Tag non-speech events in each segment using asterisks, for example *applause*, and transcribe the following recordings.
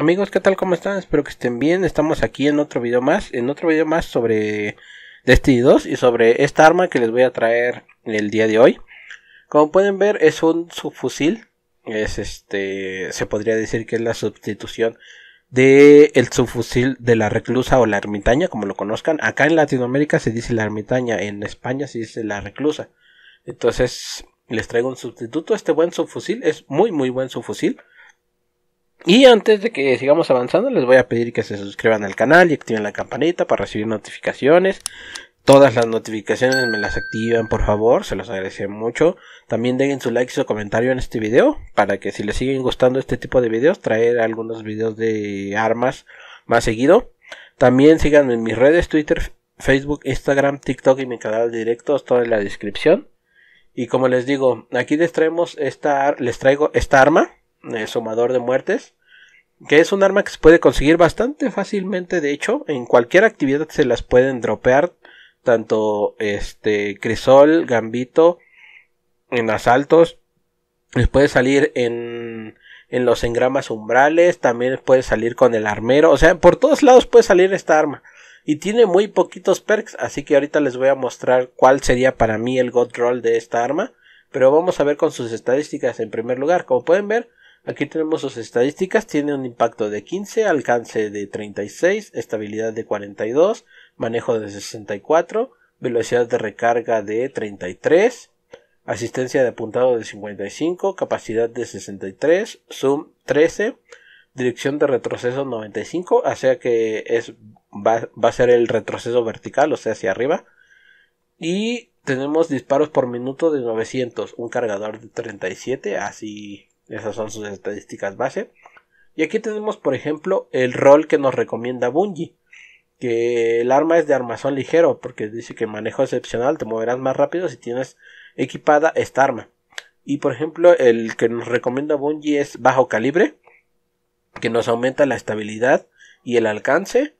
Amigos, ¿qué tal? ¿Cómo están? Espero que estén bien. Estamos aquí en otro video más, en otro video más sobre Destiny 2 y sobre esta arma que les voy a traer el día de hoy. Como pueden ver, es un subfusil. Es este, se podría decir que es la sustitución de el subfusil de la reclusa o la ermitaña, como lo conozcan. Acá en Latinoamérica se dice la ermitaña, en España se dice la reclusa. Entonces, les traigo un sustituto. Este buen subfusil es muy muy buen subfusil. Y antes de que sigamos avanzando, les voy a pedir que se suscriban al canal y activen la campanita para recibir notificaciones. Todas las notificaciones me las activan, por favor, se los agradecería mucho. También dejen su like y su comentario en este video, para que si les siguen gustando este tipo de videos, traer algunos videos de armas más seguido. También síganme en mis redes, Twitter, Facebook, Instagram, TikTok y mi canal de directos, todo en la descripción. Y como les digo, aquí les traemos esta, les traigo esta arma el sumador de muertes, que es un arma que se puede conseguir bastante fácilmente, de hecho, en cualquier actividad se las pueden dropear, tanto este crisol, gambito, en asaltos, les puede salir en, en los engramas umbrales, también puede salir con el armero, o sea, por todos lados puede salir esta arma. Y tiene muy poquitos perks, así que ahorita les voy a mostrar cuál sería para mí el God Roll de esta arma. Pero vamos a ver con sus estadísticas en primer lugar. Como pueden ver, Aquí tenemos sus estadísticas. Tiene un impacto de 15, alcance de 36, estabilidad de 42, manejo de 64, velocidad de recarga de 33, asistencia de apuntado de 55, capacidad de 63, zoom 13, dirección de retroceso 95, o sea que es, va, va a ser el retroceso vertical, o sea hacia arriba. Y tenemos disparos por minuto de 900, un cargador de 37, así esas son sus estadísticas base. Y aquí tenemos, por ejemplo, el rol que nos recomienda Bungie. Que el arma es de armazón ligero, porque dice que manejo excepcional, te moverás más rápido si tienes equipada esta arma. Y por ejemplo, el que nos recomienda Bungie es bajo calibre, que nos aumenta la estabilidad y el alcance.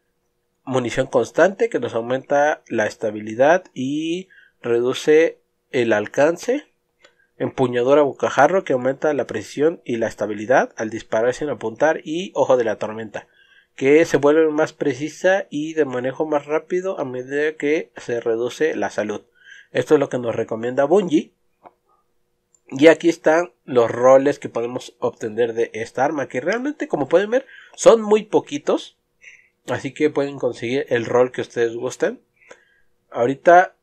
Munición constante, que nos aumenta la estabilidad y reduce el alcance empuñadura bocajarro que aumenta la precisión y la estabilidad al disparar sin apuntar y ojo de la tormenta que se vuelve más precisa y de manejo más rápido a medida que se reduce la salud. Esto es lo que nos recomienda Bungie. Y aquí están los roles que podemos obtener de esta arma, que realmente como pueden ver son muy poquitos. Así que pueden conseguir el rol que ustedes gusten. Ahorita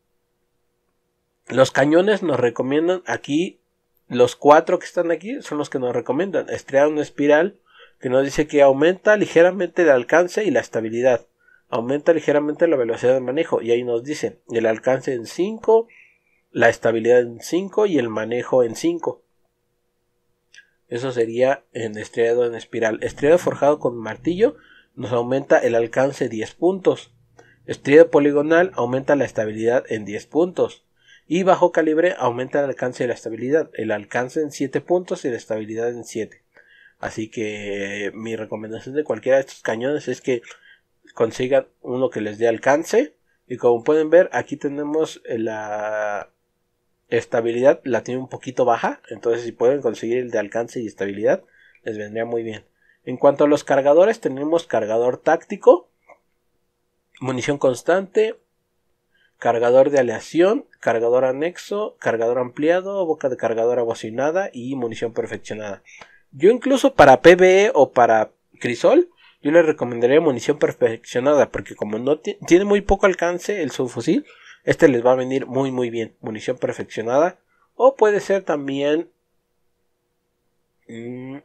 los cañones nos recomiendan aquí, los cuatro que están aquí son los que nos recomiendan. Estrella una espiral que nos dice que aumenta ligeramente el alcance y la estabilidad. Aumenta ligeramente la velocidad de manejo. Y ahí nos dice el alcance en 5, la estabilidad en 5 y el manejo en 5. Eso sería en estrellado en espiral. Estrellado forjado con martillo nos aumenta el alcance 10 puntos. Estrellado poligonal aumenta la estabilidad en 10 puntos. Y bajo calibre aumenta el alcance y la estabilidad. El alcance en 7 puntos y la estabilidad en 7. Así que mi recomendación de cualquiera de estos cañones es que consigan uno que les dé alcance. Y como pueden ver, aquí tenemos la estabilidad, la tiene un poquito baja. Entonces, si pueden conseguir el de alcance y estabilidad, les vendría muy bien. En cuanto a los cargadores, tenemos cargador táctico, munición constante, cargador de aleación, cargador anexo, cargador ampliado, boca de cargador abocinada y munición perfeccionada. Yo incluso para PvE o para crisol, yo le recomendaría munición perfeccionada porque como no tiene muy poco alcance el subfusil, este les va a venir muy muy bien. Munición perfeccionada o puede ser también mm,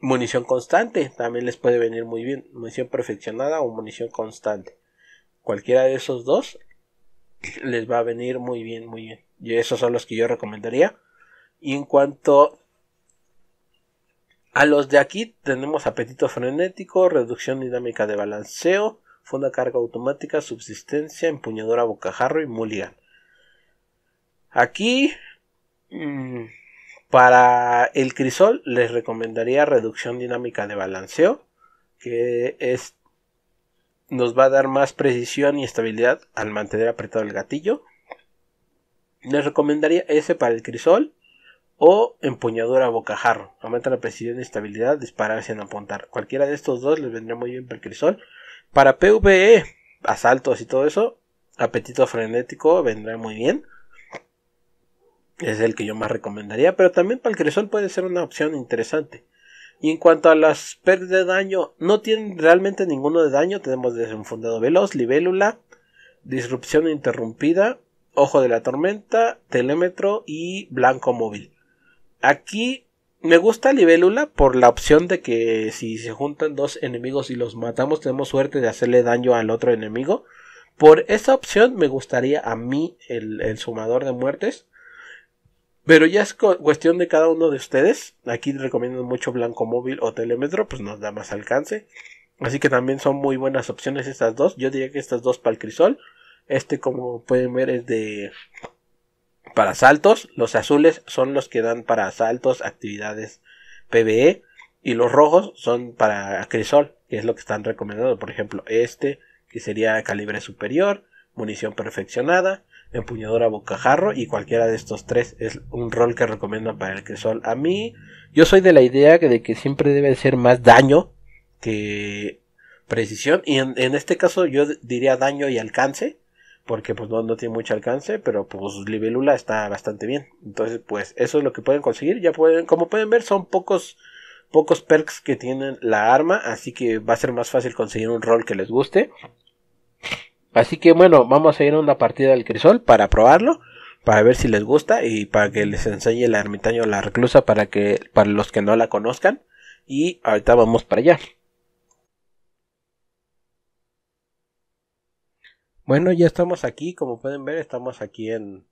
munición constante, también les puede venir muy bien. Munición perfeccionada o munición constante. Cualquiera de esos dos les va a venir muy bien, muy bien. Y esos son los que yo recomendaría. Y en cuanto a los de aquí, tenemos apetito frenético, reducción dinámica de balanceo, funda carga automática, subsistencia, empuñadora bocajarro y mulligan. Aquí, mm, para el crisol, les recomendaría reducción dinámica de balanceo, que es nos va a dar más precisión y estabilidad al mantener apretado el gatillo. Les recomendaría ese para el crisol o empuñadura bocajarro. Aumenta la precisión y estabilidad, disparar sin apuntar. Cualquiera de estos dos les vendría muy bien para el crisol. Para PvE, asaltos y todo eso, apetito frenético vendrá muy bien. Es el que yo más recomendaría, pero también para el crisol puede ser una opción interesante. Y en cuanto a las perks de daño, no tienen realmente ninguno de daño. Tenemos desenfundado veloz, libélula, disrupción interrumpida, ojo de la tormenta, telémetro y blanco móvil. Aquí me gusta libélula por la opción de que si se juntan dos enemigos y los matamos tenemos suerte de hacerle daño al otro enemigo. Por esa opción me gustaría a mí el, el sumador de muertes. Pero ya es cuestión de cada uno de ustedes. Aquí recomiendo mucho Blanco Móvil o Telémetro, pues nos da más alcance. Así que también son muy buenas opciones estas dos. Yo diría que estas dos para el crisol. Este, como pueden ver, es de para saltos. Los azules son los que dan para saltos, actividades PvE. Y los rojos son para crisol, que es lo que están recomendando. Por ejemplo, este, que sería calibre superior, munición perfeccionada, empuñadora bocajarro y cualquiera de estos tres es un rol que recomiendo para el crisol. A mí, yo soy de la idea de que siempre debe ser más daño que precisión y en, este caso yo diría daño y alcance porque pues no, no, tiene mucho alcance pero pues libélula está bastante bien. Entonces pues eso es lo que pueden conseguir. Ya pueden como pueden ver son pocos pocos perks que tienen la arma así que va a ser más fácil conseguir un rol que les guste Así que bueno, vamos a ir a una partida del crisol para probarlo, para ver si les gusta y para que les enseñe el ermitaño la reclusa para que para los que no la conozcan y ahorita vamos para allá. Bueno, ya estamos aquí, como pueden ver, estamos aquí en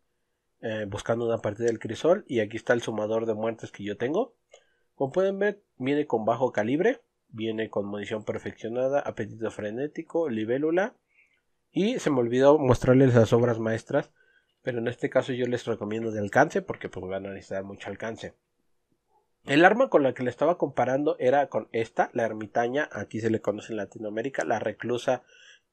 eh, buscando una partida del crisol y aquí está el sumador de muertes que yo tengo. Como pueden ver, viene con bajo calibre, viene con munición perfeccionada, apetito frenético, libélula y se me olvidó mostrarles las obras maestras, pero en este caso yo les recomiendo de alcance porque pues van a necesitar mucho alcance. El arma con la que le estaba comparando era con esta, la ermitaña, aquí se le conoce en Latinoamérica, la reclusa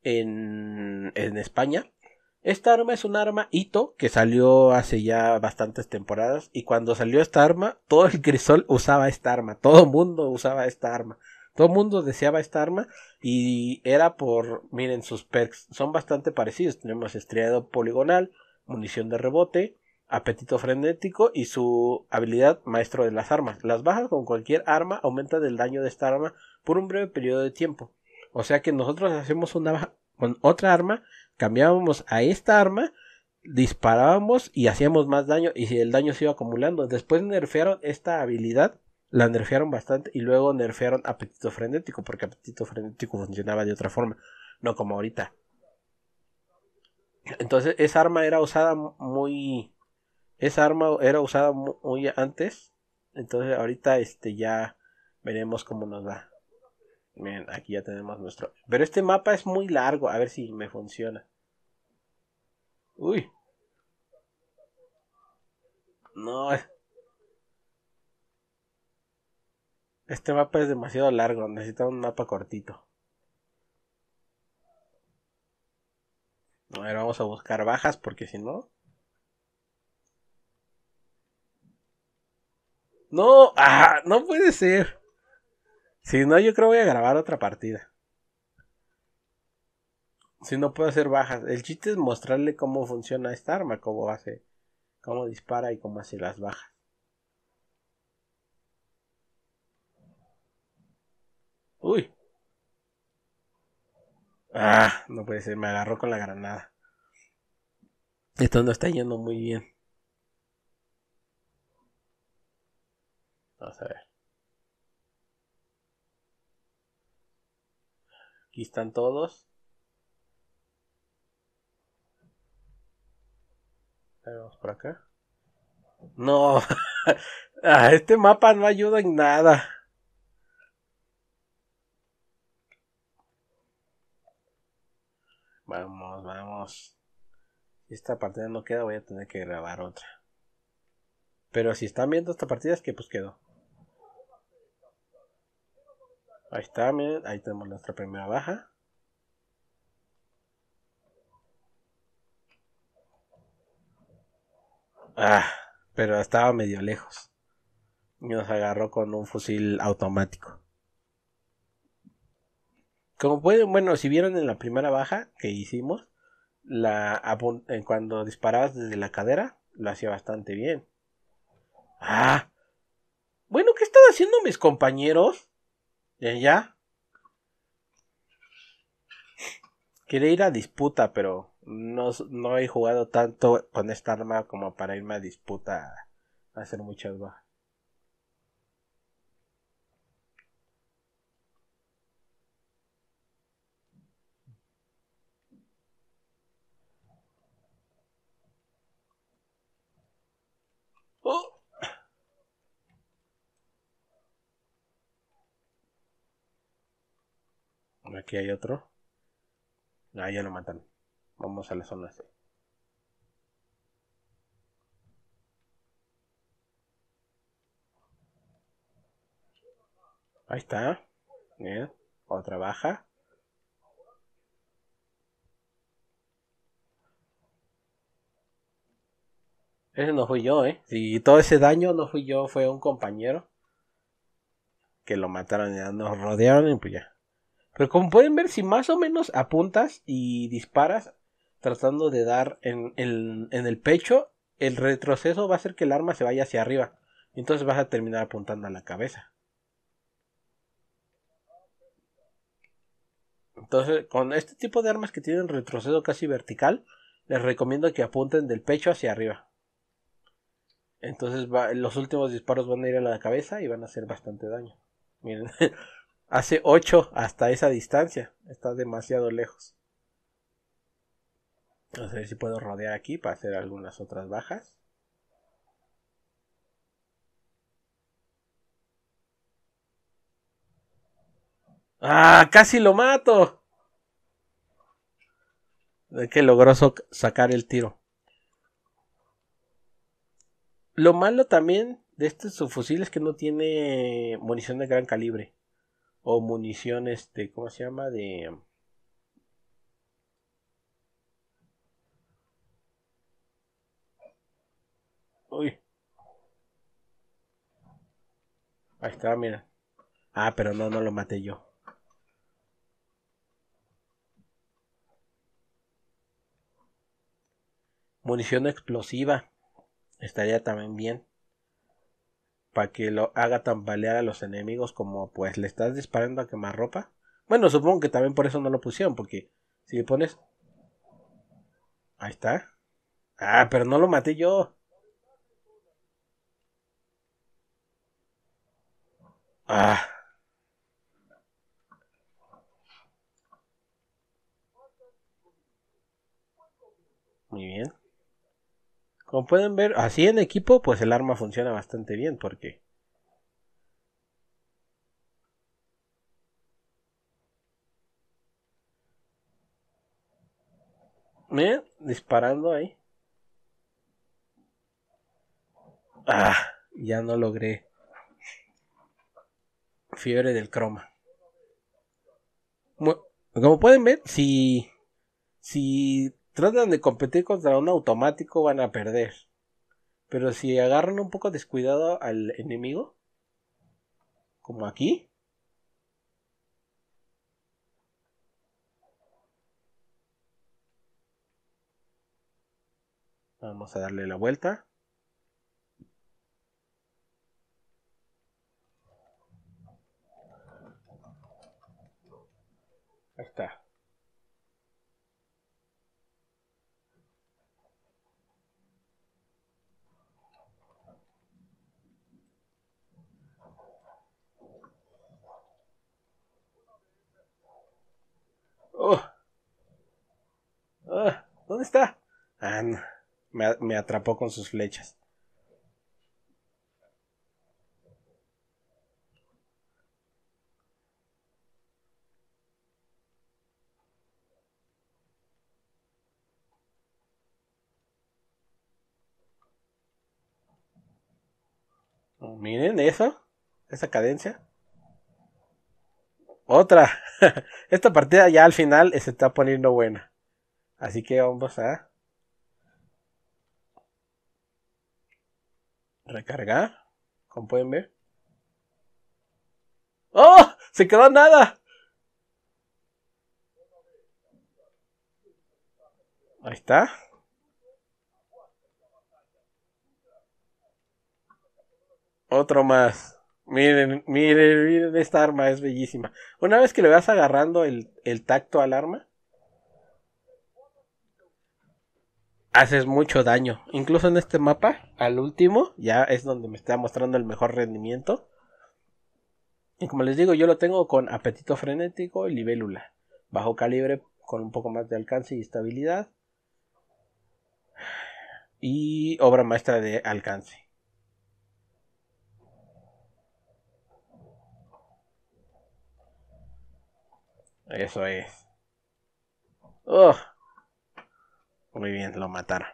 en, en España. Esta arma es un arma hito que salió hace ya bastantes temporadas y cuando salió esta arma todo el crisol usaba esta arma, todo el mundo usaba esta arma. Todo el mundo deseaba esta arma y era por, miren, sus perks son bastante parecidos. Tenemos estriado poligonal, munición de rebote, apetito frenético y su habilidad maestro de las armas. Las bajas con cualquier arma aumentan el daño de esta arma por un breve periodo de tiempo. O sea que nosotros hacemos una baja con otra arma, cambiábamos a esta arma, disparábamos y hacíamos más daño y el daño se iba acumulando. Después nerfearon esta habilidad la nerfearon bastante y luego nerfearon apetito frenético porque apetito frenético funcionaba de otra forma, no como ahorita. Entonces esa arma era usada muy esa arma era usada muy antes, entonces ahorita este ya veremos cómo nos va. Miren, aquí ya tenemos nuestro. Pero este mapa es muy largo, a ver si me funciona. Uy. No, Este mapa es demasiado largo, necesita un mapa cortito. A ver, vamos a buscar bajas porque si no... No, ah, no puede ser. Si no, yo creo que voy a grabar otra partida. Si no puedo hacer bajas. El chiste es mostrarle cómo funciona esta arma, cómo hace, cómo dispara y cómo hace las bajas. Uy. Ah, no puede ser, me agarró con la granada. Esto no está yendo muy bien. Vamos a ver. Aquí están todos. Vamos por acá. No, *laughs* ah, este mapa no ayuda en nada. Vamos, vamos. Si esta partida no queda, voy a tener que grabar otra. Pero si están viendo esta partida, es que pues quedó. Ahí está, miren, ahí tenemos nuestra primera baja. Ah, Pero estaba medio lejos. Y nos agarró con un fusil automático. Como pueden, bueno, si vieron en la primera baja que hicimos, la cuando disparabas desde la cadera, lo hacía bastante bien. Ah. Bueno, ¿qué están haciendo mis compañeros? ¿Ya? Quería ir a disputa, pero no, no he jugado tanto con esta arma como para irme a disputa a hacer muchas bajas. Oh. Hay otro. Ah, ya lo matan. Vamos a la zona C. Ahí está. Bien. Otra baja. Ese no fui yo, ¿eh? Si todo ese daño no fui yo, fue un compañero. Que lo mataron y nos rodearon y pues ya. Pero como pueden ver, si más o menos apuntas y disparas tratando de dar en, el pecho, el retroceso va a hacer que el arma se vaya hacia arriba. Y entonces vas a terminar apuntando a la cabeza. Entonces, con este tipo de armas que tienen retroceso casi vertical, les recomiendo que apunten del pecho hacia arriba. Entonces los últimos disparos van a ir a la cabeza y van a hacer bastante daño. Miren, *laughs* hace 8 hasta esa distancia. Está demasiado lejos. Vamos a ver si puedo rodear aquí para hacer algunas otras bajas. ¡Ah! ¡Casi lo mato! De que logró sacar el tiro. Lo malo también de este subfusil es que no tiene munición de gran calibre. O munición, este, ¿cómo se llama? De... Uy. Ahí está, mira. Ah, pero no, no lo maté yo. Munición explosiva. Estaría también bien. Para que lo haga tambalear a los enemigos como pues le estás disparando a quemar ropa. Bueno, supongo que también por eso no lo pusieron. Porque si le pones... Ahí está. Ah, pero no lo maté yo. Ah. Muy bien. Como pueden ver, así en equipo, pues el arma funciona bastante bien porque... Miren, disparando ahí. Ah, ya no logré. Fiebre del croma. Como pueden ver, si, si tratan de competir contra un automático van a perder. Pero si agarran un poco descuidado al enemigo, como aquí, vamos a darle la vuelta. Ahí está. Oh. Oh, ¿Dónde está? Ah, me, me atrapó con sus flechas. Oh, miren eso, esa cadencia. Otra. *laughs* Esta partida ya al final se está poniendo buena. Así que vamos a... Recargar. Como pueden ver. ¡Oh! ¡Se quedó nada! Ahí está. Otro más. Miren, miren, miren, esta arma es bellísima. Una vez que le vas agarrando el, el tacto al arma, haces mucho daño. Incluso en este mapa, al último, ya es donde me está mostrando el mejor rendimiento. Y como les digo, yo lo tengo con apetito frenético y libélula. Bajo calibre con un poco más de alcance y estabilidad. Y obra maestra de alcance. Eso es. Oh. Muy bien, lo mataron.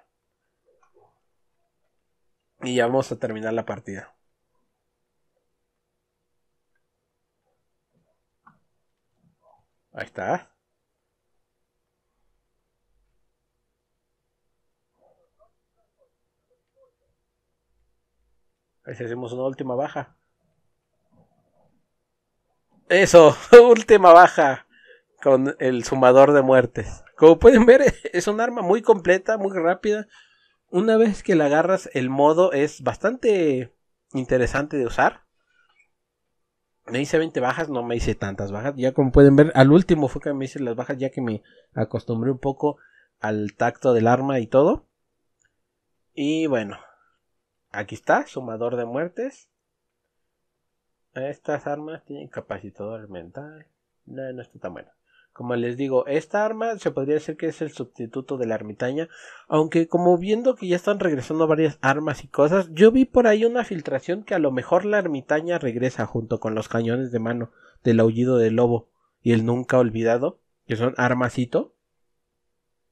Y ya vamos a terminar la partida. Ahí está. Ahí hacemos una última baja. Eso, *laughs* última baja con el sumador de muertes. Como pueden ver, *laughs* es un arma muy completa, muy rápida. Una vez que la agarras, el modo es bastante interesante de usar. Me hice 20 bajas, no me hice tantas bajas. Ya como pueden ver, al último fue que me hice las bajas, ya que me acostumbré un poco al tacto del arma y todo. Y bueno, aquí está, sumador de muertes. Estas armas tienen capacitador mental. No, no está tan bueno. Como les digo, esta arma se podría decir que es el sustituto de la ermitaña, aunque como viendo que ya están regresando varias armas y cosas, yo vi por ahí una filtración que a lo mejor la ermitaña regresa junto con los cañones de mano del aullido del lobo y el nunca olvidado, que son armasito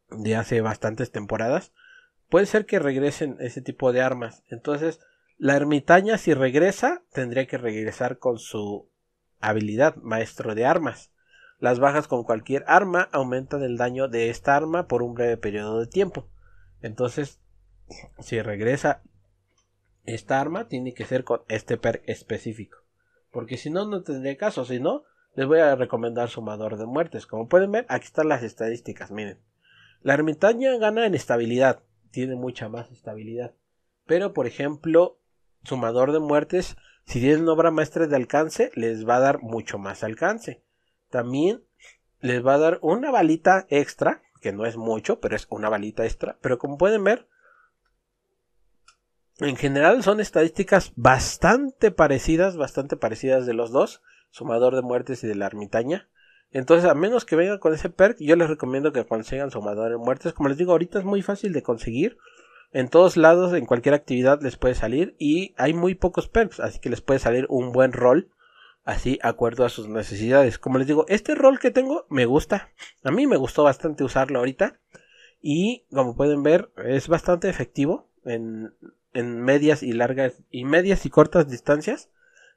de hace bastantes temporadas. Puede ser que regresen ese tipo de armas. Entonces, la ermitaña si regresa, tendría que regresar con su habilidad maestro de armas. Las bajas con cualquier arma aumentan el daño de esta arma por un breve periodo de tiempo. Entonces, si regresa esta arma, tiene que ser con este perk específico. Porque si no, no tendría caso. Si no, les voy a recomendar sumador de muertes. Como pueden ver, aquí están las estadísticas. Miren. La ermitaña gana en estabilidad. Tiene mucha más estabilidad. Pero, por ejemplo, sumador de muertes, si tienen obra maestra de alcance, les va a dar mucho más alcance. También les va a dar una balita extra, que no es mucho, pero es una balita extra. Pero como pueden ver, en general son estadísticas bastante parecidas, bastante parecidas de los dos, sumador de muertes y de la ermitaña. Entonces, a menos que vengan con ese perk, yo les recomiendo que consigan sumador de muertes. Como les digo, ahorita es muy fácil de conseguir. En todos lados, en cualquier actividad les puede salir. Y hay muy pocos perks, así que les puede salir un buen rol así acuerdo a sus necesidades. Como les digo, este rol que tengo me gusta. A mí me gustó bastante usarlo ahorita. Y como pueden ver, es bastante efectivo en, en medias y largas y medias y cortas distancias.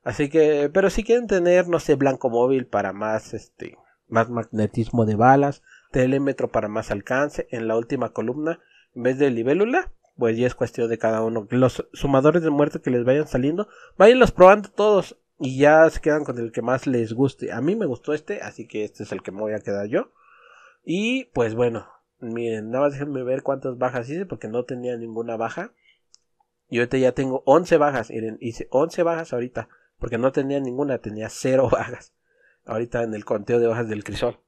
Así que, pero si quieren tener, no sé, blanco móvil para más, este, más magnetismo de balas, telémetro para más alcance en la última columna, en vez de libélula, pues ya es cuestión de cada uno. Los sumadores de muerte que les vayan saliendo, vayanlos probando todos y ya se quedan con el que más les guste. A mí me gustó este, así que este es el que me voy a quedar yo. Y pues bueno, miren, nada más déjenme ver cuántas bajas hice porque no tenía ninguna baja. Y ahorita ya tengo 11 bajas, miren, hice 11 bajas ahorita porque no tenía ninguna, tenía 0 *laughs* bajas. Ahorita en el conteo de bajas del crisol.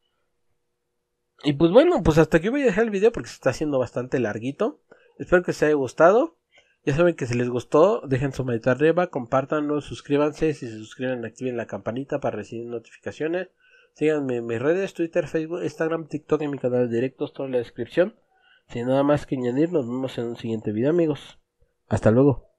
Y pues bueno, pues hasta aquí voy a dejar el video porque se está haciendo bastante larguito. Espero que os haya gustado. Ya saben que si les gustó, dejen su manito arriba, compártanlo, suscríbanse, si se suscriben activen la campanita para recibir notificaciones. Síganme en mis redes, Twitter, Facebook, Instagram, TikTok en mi canal de directos, todo en la descripción. Sin nada más que añadir, nos vemos en un siguiente video amigos. Hasta luego.